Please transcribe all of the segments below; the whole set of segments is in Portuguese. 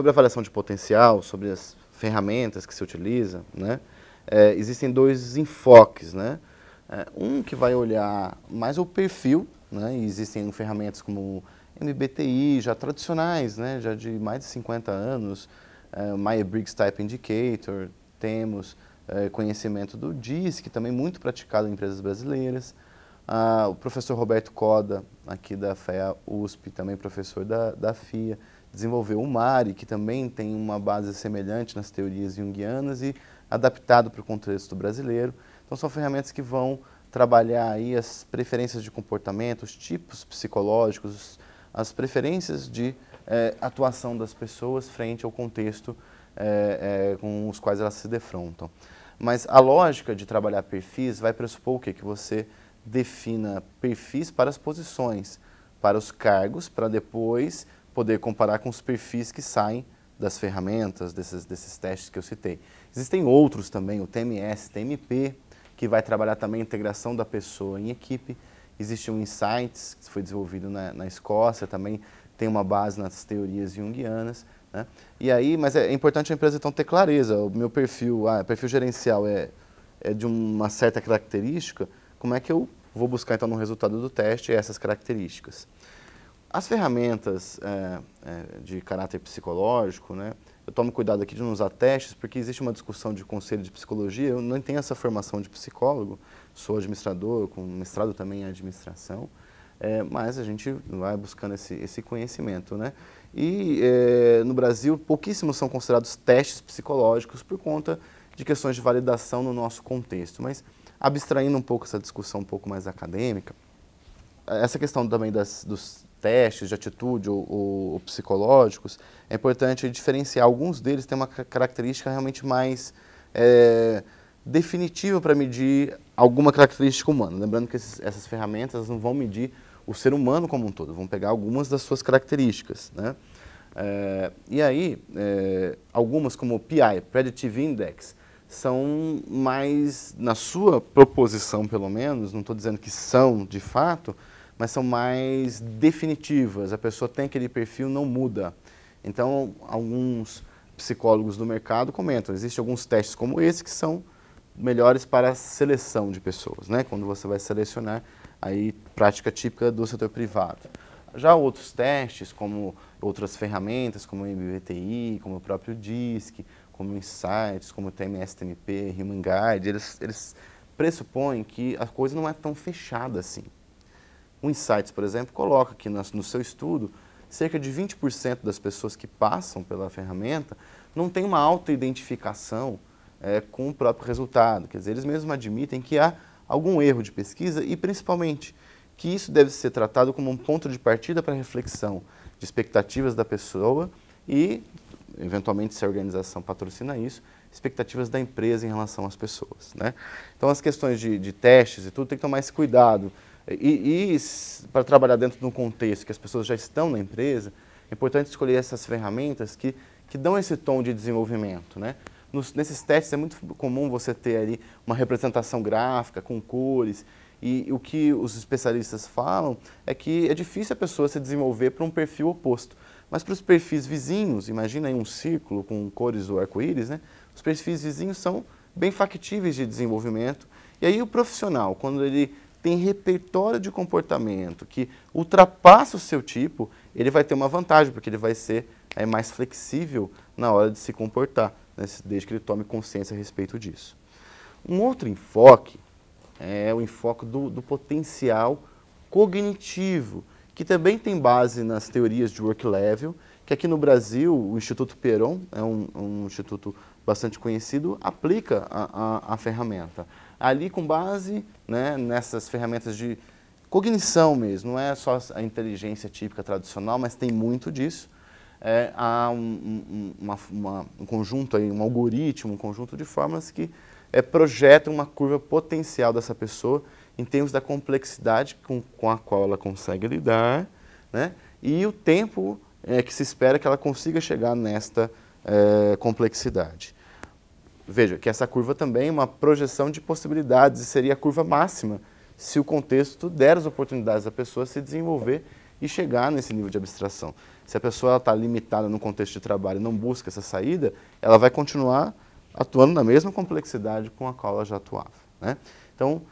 sobre avaliação de potencial, sobre as ferramentas que se utiliza, né, é, existem dois enfoques. Né? É, um que vai olhar mais o perfil, né, e existem ferramentas como MBTI, já tradicionais, né, já de mais de 50 anos, é, Myers-Briggs Type Indicator, temos é, conhecimento do DISC, também muito praticado em empresas brasileiras, ah, o professor Roberto Coda, aqui da FEA USP, também professor da, da FIA, desenvolveu o MARI, que também tem uma base semelhante nas teorias junguianas e adaptado para o contexto brasileiro. Então são ferramentas que vão trabalhar aí as preferências de comportamento, os tipos psicológicos, as preferências de é, atuação das pessoas frente ao contexto é, é, com os quais elas se defrontam. Mas a lógica de trabalhar perfis vai pressupor o quê? Que você defina perfis para as posições, para os cargos, para depois poder comparar com os perfis que saem das ferramentas, desses, desses testes que eu citei. Existem outros também, o TMS, TMP, que vai trabalhar também a integração da pessoa em equipe. Existe um Insights, que foi desenvolvido na, na Escócia, também tem uma base nas teorias junguianas. Né? E aí, mas é, é, importante a empresa então ter clareza, o meu perfil, ah, perfil gerencial é, é de uma certa característica, como é que eu vou buscar então no resultado do teste essas características. As ferramentas é, é, de caráter psicológico, né, eu tomo cuidado aqui de não usar testes, porque existe uma discussão de conselho de psicologia, eu não tenho essa formação de psicólogo, sou administrador, com mestrado também em administração, é, mas a gente vai buscando esse, esse conhecimento. Né? E é, no Brasil, pouquíssimos são considerados testes psicológicos por conta de questões de validação no nosso contexto, mas abstraindo um pouco essa discussão um pouco mais acadêmica, essa questão também das, dos testes de atitude ou, ou, ou, psicológicos, é importante diferenciar. Alguns deles têm uma característica realmente mais é, definitiva para medir alguma característica humana. Lembrando que esses, essas ferramentas não vão medir o ser humano como um todo, vão pegar algumas das suas características. Né? É, e aí, é, algumas como o PI, Predictive Index, são mais, na sua proposição pelo menos, não estou dizendo que são de fato, mas são mais definitivas. A pessoa tem aquele perfil, não muda. Então, alguns psicólogos do mercado comentam, existem alguns testes como esse que são melhores para a seleção de pessoas, né? quando você vai selecionar aí prática típica do setor privado. Já outros testes, como outras ferramentas, como o MBTI, como o próprio DISC, como Insights, como o TMS-TMP, Human Guide, eles, eles pressupõem que a coisa não é tão fechada assim. O Insights, por exemplo, coloca que no seu estudo, cerca de 20% das pessoas que passam pela ferramenta não tem uma auto-identificação é, com o próprio resultado. Quer dizer, eles mesmos admitem que há algum erro de pesquisa e, principalmente, que isso deve ser tratado como um ponto de partida para reflexão de expectativas da pessoa e, eventualmente, se a organização patrocina isso, expectativas da empresa em relação às pessoas. Né? Então, as questões de, de testes e tudo tem que tomar esse cuidado e, e para trabalhar dentro de um contexto que as pessoas já estão na empresa, é importante escolher essas ferramentas que, que dão esse tom de desenvolvimento. Né? Nos, nesses testes é muito comum você ter ali uma representação gráfica com cores, e o que os especialistas falam é que é difícil a pessoa se desenvolver para um perfil oposto. Mas para os perfis vizinhos, imagina aí um círculo com cores do arco-íris, né? os perfis vizinhos são bem factíveis de desenvolvimento. E aí o profissional, quando ele tem repertório de comportamento que ultrapassa o seu tipo, ele vai ter uma vantagem, porque ele vai ser é, mais flexível na hora de se comportar, né, desde que ele tome consciência a respeito disso. Um outro enfoque é o enfoque do, do potencial cognitivo, que também tem base nas teorias de work level, que aqui no Brasil o Instituto Peron, é um, um instituto bastante conhecido, aplica a, a, a ferramenta ali com base né, nessas ferramentas de cognição mesmo, não é só a inteligência típica tradicional, mas tem muito disso. É, há um, um, uma, uma, um conjunto, aí, um algoritmo, um conjunto de fórmulas que é, projetam uma curva potencial dessa pessoa em termos da complexidade com, com a qual ela consegue lidar né, e o tempo é, que se espera que ela consiga chegar nesta é, complexidade. Veja que essa curva também é uma projeção de possibilidades e seria a curva máxima se o contexto der as oportunidades à pessoa se desenvolver e chegar nesse nível de abstração. Se a pessoa está limitada no contexto de trabalho e não busca essa saída, ela vai continuar atuando na mesma complexidade com a qual ela já atuava. Né? Então,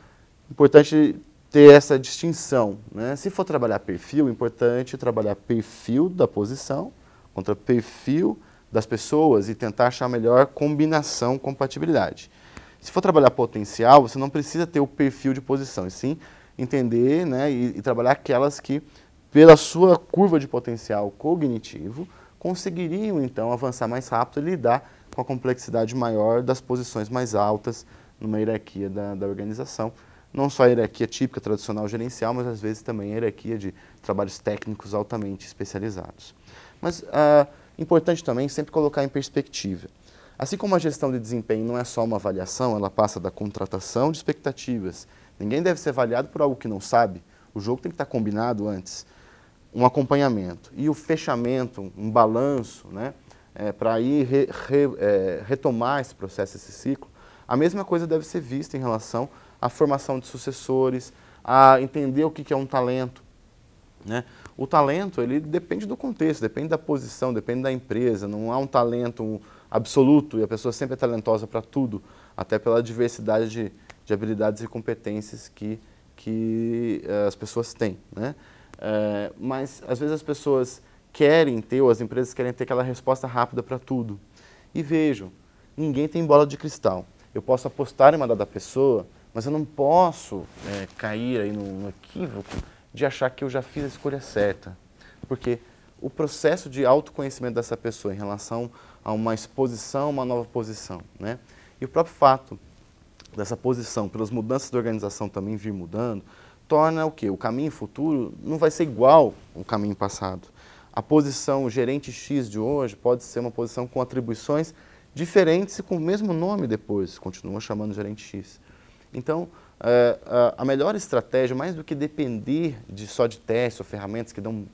importante ter essa distinção. Né? Se for trabalhar perfil, é importante trabalhar perfil da posição contra perfil das pessoas e tentar achar a melhor combinação, compatibilidade. Se for trabalhar potencial, você não precisa ter o perfil de posição, e sim entender né, e, e trabalhar aquelas que, pela sua curva de potencial cognitivo, conseguiriam então avançar mais rápido e lidar com a complexidade maior das posições mais altas numa hierarquia da, da organização. Não só a hierarquia típica, tradicional, gerencial, mas às vezes também a hierarquia de trabalhos técnicos altamente especializados. Mas uh, importante também sempre colocar em perspectiva. Assim como a gestão de desempenho não é só uma avaliação, ela passa da contratação de expectativas. Ninguém deve ser avaliado por algo que não sabe. O jogo tem que estar combinado antes. Um acompanhamento e o fechamento, um balanço, né, é, para ir re, re, é, retomar esse processo, esse ciclo. A mesma coisa deve ser vista em relação à formação de sucessores, a entender o que é um talento. Né? O talento ele depende do contexto, depende da posição, depende da empresa. Não há um talento absoluto e a pessoa sempre é talentosa para tudo, até pela diversidade de, de, habilidades e competências que, que uh, as pessoas têm. Né? Uh, mas às vezes as pessoas querem ter, ou as empresas querem ter aquela resposta rápida para tudo. E vejam, ninguém tem bola de cristal. Eu posso apostar em uma dada pessoa, mas eu não posso é, cair aí no equívoco de achar que eu já fiz a escolha certa. Porque o processo de autoconhecimento dessa pessoa em relação a uma exposição, uma nova posição, né? E o próprio fato dessa posição, pelas mudanças da organização também vir mudando, torna o quê? O caminho futuro não vai ser igual ao caminho passado. A posição gerente X de hoje pode ser uma posição com atribuições diferentes e com o mesmo nome depois, continua chamando gerente X. Então, é, a melhor estratégia, mais do que depender de só de testes ou ferramentas que dão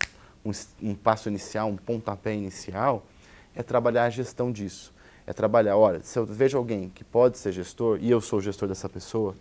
um, um, passo inicial, um pontapé inicial, é trabalhar a gestão disso. É trabalhar, olha, se eu vejo alguém que pode ser gestor e eu sou o gestor dessa pessoa,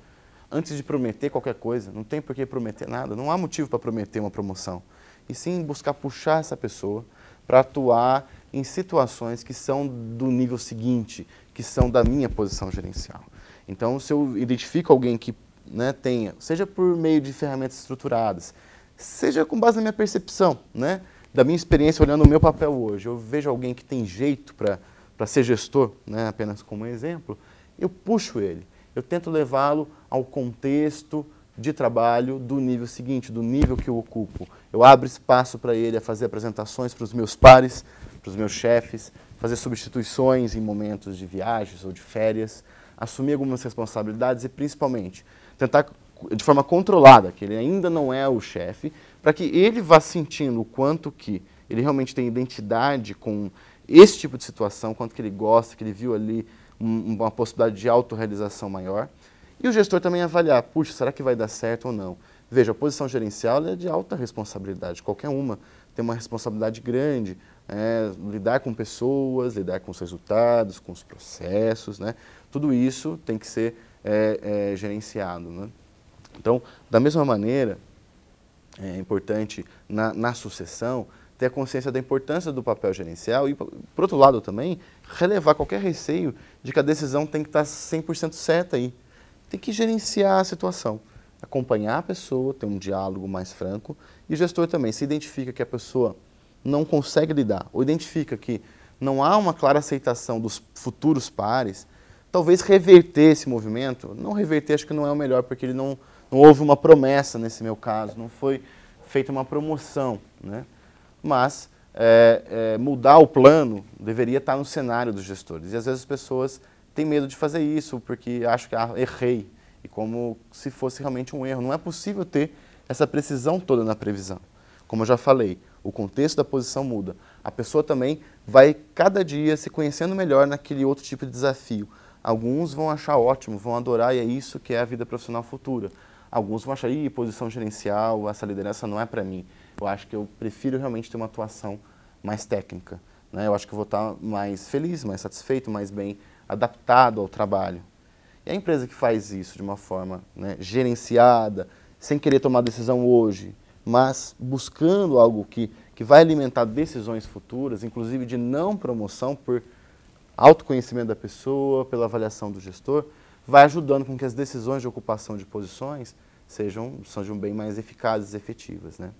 antes de prometer qualquer coisa, não tem por que prometer nada, não há motivo para prometer uma promoção. E sim buscar puxar essa pessoa para atuar em situações que são do nível seguinte, que são da minha posição gerencial. Então, se eu identifico alguém que né, tenha, seja por meio de ferramentas estruturadas, seja com base na minha percepção, né, da minha experiência olhando o meu papel hoje, eu vejo alguém que tem jeito para ser gestor, né, apenas como exemplo, eu puxo ele, eu tento levá-lo ao contexto de trabalho do nível seguinte, do nível que eu ocupo. Eu abro espaço para ele a fazer apresentações para os meus pares, para os meus chefes, fazer substituições em momentos de viagens ou de férias, assumir algumas responsabilidades e, principalmente, tentar de forma controlada, que ele ainda não é o chefe, para que ele vá sentindo o quanto que ele realmente tem identidade com esse tipo de situação, quanto que ele gosta, que ele viu ali um, uma possibilidade de autorrealização maior. E o gestor também avaliar, puxa, será que vai dar certo ou não? Veja, a posição gerencial é de alta responsabilidade, qualquer uma tem uma responsabilidade grande, é, lidar com pessoas, lidar com os resultados, com os processos, né? tudo isso tem que ser é, é, gerenciado. Né? Então, da mesma maneira, é importante na, na, sucessão ter a consciência da importância do papel gerencial e, por outro lado também, relevar qualquer receio de que a decisão tem que estar 100% certa aí. Tem que gerenciar a situação, acompanhar a pessoa, ter um diálogo mais franco e o gestor também se identifica que a pessoa não consegue lidar ou identifica que não há uma clara aceitação dos futuros pares, talvez reverter esse movimento, não reverter acho que não é o melhor, porque ele não, não houve uma promessa nesse meu caso, não foi feita uma promoção, né? mas é, é, mudar o plano deveria estar no cenário dos gestores. E às vezes as pessoas têm medo de fazer isso, porque acham que ah, errei, e como se fosse realmente um erro. Não é possível ter essa precisão toda na previsão. Como eu já falei, o contexto da posição muda. A pessoa também vai cada dia se conhecendo melhor naquele outro tipo de desafio. Alguns vão achar ótimo, vão adorar e é isso que é a vida profissional futura. Alguns vão achar, ih, posição gerencial, essa liderança não é para mim. Eu acho que eu prefiro realmente ter uma atuação mais técnica. Né? Eu acho que eu vou estar mais feliz, mais satisfeito, mais bem adaptado ao trabalho. E a empresa que faz isso de uma forma né, gerenciada, sem querer tomar decisão hoje, mas buscando algo que, que vai alimentar decisões futuras, inclusive de não promoção por autoconhecimento da pessoa, pela avaliação do gestor, vai ajudando com que as decisões de ocupação de posições sejam, sejam bem mais eficazes e efetivas. Né?